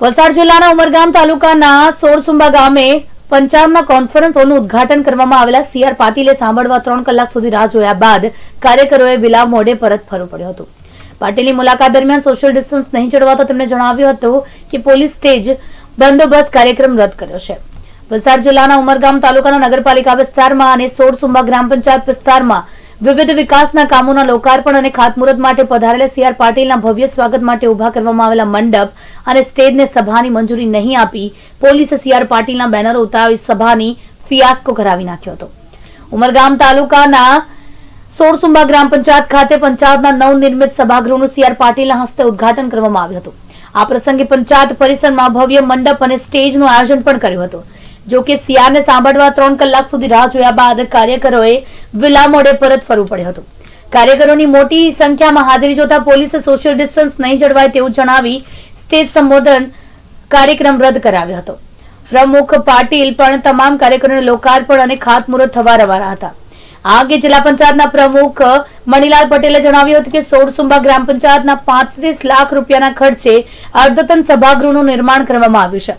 વલસાડ જિલ્લાના ઉમરગામ તાલુકાના સોરસુંબા ગામે પંચાયતના કોન્ફરન્સોનું ઉદઘાટન કરવામાં આવેલા સીઆર પાટીલે સાંભળવા ત્રણ કલાક સુધી રાહ જોયા બાદ કાર્યકરોએ વિલાવ મોઢે પરત ફરવું પડ્યું હતું. પાટીલની મુલાકાત દરમિયાન સોશિયલ ડિસ્ટન્સ નહીં જળવાતા તેમણે જણાવ્યું હતું કે પોલીસ સ્ટેજ બંદોબસ્ત કાર્યક્રમ રદ કર્યો છે. વલસાડ જિલ્લાના ઉમરગામ તાલુકાના નગરપાલિકા વિસ્તારમાં અને સોરસુંબા ગ્રામ પંચાયત વિસ્તારમાં વિવિધ વિકાસના કામોના લોકાર્પણ અને ખાતમુહૂર્ત માટે પધારેલા સીઆર પાટીલના ભવ્ય સ્વાગત માટે ઊભા કરવામાં આવેલા મંડપ અને સ્ટેજને સભાની મંજૂરી નહીં આપી પોલીસે સીઆર પાટીલના બેનરો ઉતારી સભાની ફિયાસ્કો કરાવી નાખ્યો હતો. ઉમરગામ તાલુકાના સોરસુંબા ગ્રામ પંચાયત ખાતે પંચાયતના નવનિર્મિત સભાગૃહનું સીઆર પાટીલના હસ્તે ઉદ્ઘાટન કરવામાં આવ્યું હતું. આ પ્રસંગે પંચાયત પરિસરમાં ભવ્ય મંડપ અને સ્ટેજનું આયોજન પણ કર્યું હતું. જો કે સિયાને સાંભળવા ત્રણ કલાક સુધી રાહ જોયા બાદ કાર્યકરોએ વિલા મોડે પરત ફરવું પડ્યું હતું. કાર્યકરોની મોટી સંખ્યામાં હાજરી જોતા પોલીસે સોશિયલ ડિસ્ટન્સ નહીં જળવાય તેવું જણાવી સ્ટેજ સંબોધન કાર્યક્રમ રદ કરાવ્યો હતો. પ્રમુખ પાટીલ પણ તમામ કાર્યકરોને લોકાર્પણ અને ખાતમુહૂર્ત થવા રવાના હતા. આ અંગે જિલ્લા પંચાયતના પ્રમુખ મણિલાલ પટેલે જણાવ્યું હતું કે સોળસુંબા ગ્રામ પંચાયતના પાંત્રીસ લાખ રૂપિયાના ખર્ચે અર્ધતન સભાગૃહનું નિર્માણ કરવામાં આવ્યું છે.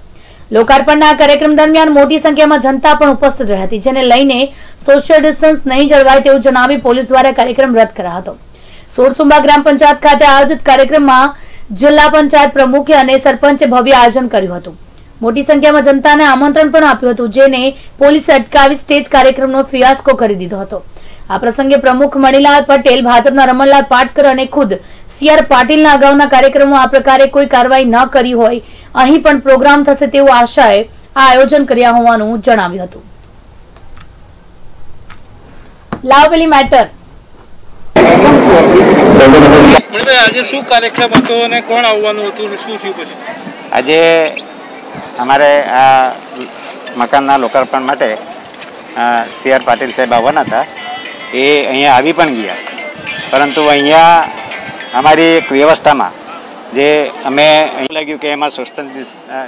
લોકાર્પણના કાર્યક્રમ દરમિયાન મોટી સંખ્યામાં જનતા પણ ઉપસ્થિત રહી હતી, જેને લઈને સોશિયલ ડિસ્ટન્સ નહીં જળવાય તેવું જણાવી પોલીસ દ્વારા કાર્યક્રમ રદ કરાયો હતો. સોરસુંબા ગ્રામ પંચાયત ખાતે આયોજિત કાર્યક્રમમાં જિલ્લા પંચાયત પ્રમુખે અને સરપંચે ભવ્ય આયોજન કર્યું હતું. મોટી સંખ્યામાં જનતાને આમંત્રણ પણ આપ્યું હતું, જેને પોલીસે અટકાવી સ્ટેજ કાર્યક્રમનો ફિયાસ્કો કરી દીધો હતો. આ પ્રસંગે પ્રમુખ મણિલાલ પટેલ, ભાજપના રમણલાલ પાટકર અને ખુદ સીઆર પાટીલના અગાઉના કાર્યક્રમમાં આ પ્રકારે કોઈ કાર્યવાહી ન કરી હોય. અહીં પણ પ્રોગ્રામ થશે તેવું આશાએ આ આયોજન કર્યા હોવાનું જણાવ્યું હતું. લાવવેલી મેટર. આજે શું કાર્યક્રમ હતો અને કોણ આવવાનું હતું અને શું થયું પછી? આજે અમારે આ મકાનના લોકાર્પણ માટે સી આર પાટીલ સાહેબ આવવાના હતા. એ અહીંયા આવી પણ ગયા. પરંતુ અહીંયા અમારી એક વ્યવસ્થામાં જે અમે અહીં લાગ્યું કે એમાં સોશિયલ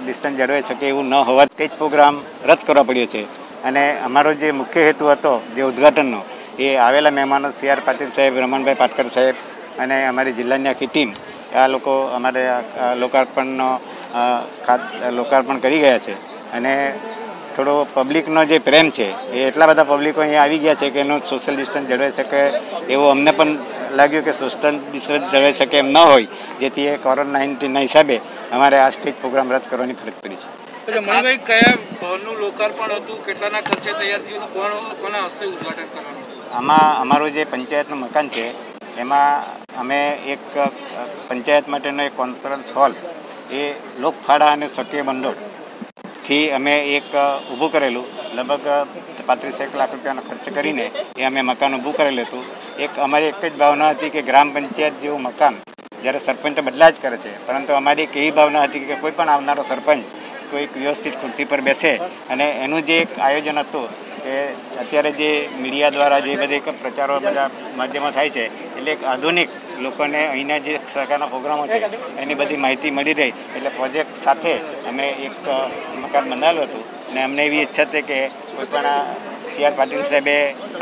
ડિસ્ટન્સ જળવાઈ શકે એવું ન હોવા તે જ પ્રોગ્રામ રદ કરવા પડ્યો છે. અને અમારો જે મુખ્ય હેતુ હતો, જે ઉદ્ઘાટનનો, એ આવેલા મહેમાનો સી આર પાટીલ સાહેબ, રમણભાઈ પાટકર સાહેબ અને અમારી જિલ્લાની આખી ટીમ, આ લોકો અમારે લોકાર્પણનો લોકાર્પણ કરી ગયા છે. અને થોડો પબ્લિકનો જે પ્રેમ છે, એ એટલા બધા પબ્લિકો અહીંયા આવી ગયા છે કે એનું સોશિયલ ડિસ્ટન્સ જળવાઈ શકે એવો અમને પણ લાગ્યું કે સોશિયલ ડિસ્ટન્સ જળવાઈ શકે એમ ન હોય જેથી એ કોરોના નાઇન્ટીનના હિસાબે અમારે આ સ્ટેજ પ્રોગ્રામ રદ કરવાની ફરજ પડી છે. મણિભાઈ કયા ભવનનું લોકાર્પણ હતું? કેટલાના ખર્ચે તૈયાર થયું કોણ કોના હસ્તે ઉદ્ઘાટન કરવાનું આમાં અમારું જે પંચાયતનું મકાન છે એમાં અમે એક પંચાયત માટેનો એક કોન્ફરન્સ હોલ એ લોકફાળા અને સક્રિય ભંડોળથી અમે એક ઊભું કરેલું. લગભગ પાંત્રીસ એક લાખ રૂપિયાનો ખર્ચ કરીને એ અમે મકાન ઊભું કરેલું હતું. એક, અમારી એક જ ભાવના હતી કે ગ્રામ પંચાયત જેવું મકાન જ્યારે સરપંચ તો બદલા જ કરે છે. પરંતુ અમારી એક એવી ભાવના હતી કે કોઈ પણ આવનારો સરપંચ કોઈક વ્યવસ્થિત ખુરશી પર બેસે અને એનું જે એક આયોજન હતું કે અત્યારે જે મીડિયા દ્વારા જે બધે પ્રચારો બધા માધ્યમો થાય છે, એટલે એક આધુનિક લોકોને અહીંના જે સરકારના પ્રોગ્રામો છે, એની બધી માહિતી મળી રહી. એટલે પ્રોજેક્ટ સાથે અમે એક મકાન બંધાવેલું હતું અને અમને એવી ઈચ્છા હતી કે કોઈ પણ સી આર પાટીલ સાહેબે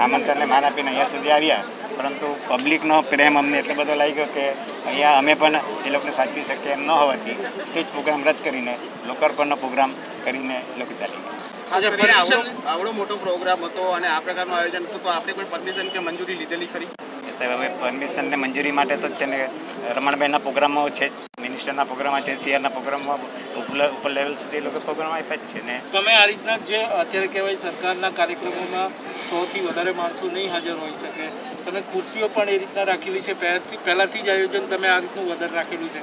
આમંત્રણને માન આપીને અહીંયા સુધી આવ્યા. પરંતુ પબ્લિકનો પ્રેમ અમને એટલો બધો લાગ્યો કે અહીંયા અમે પણ એ લોકોને સાચવી શકીએ એમ ન હોવાથી સ્ટેજ પ્રોગ્રામ રદ કરીને લોકાર્પણનો પ્રોગ્રામ કરીને એ લોકો ચાલી ગયા. આજે આવડો આવડો મોટો પ્રોગ્રામ હતો અને આ પ્રકારનું આયોજન હતું તો આપણે કોઈ પરમિશન કે મંજૂરી લીધેલી ખરી? સાહેબ હવે પરમિશનને મંજૂરી માટે તો છે ને રમણભાઈના પ્રોગ્રામો છે મિનિસ્ટરના પ્રોગ્રામો છે સીઆરના પ્રોગ્રામમાં ઉપર લેવલ સુધી એ લોકો પ્રોગ્રામ આપ્યા જ છે ને. તમે આ રીતના જે અત્યારે કહેવાય સરકારના કાર્યક્રમોમાં સૌથી વધારે માણસો નહીં હાજર હોઈ શકે. તમે ખુરશીઓ પણ એ રીતના રાખેલી છે. પહેલાંથી પહેલાંથી જ આયોજન તમે આ રીતનું વધારે રાખેલું છે.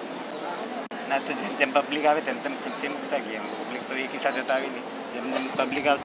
ના તો જેમ પબ્લિક આવે તેમ તેમ ખુરશી મૂકતા ગયા. પબ્લિક તો એકી સાથે તો આવી નહીં. જેમ જેમ પબ્લિક આવશે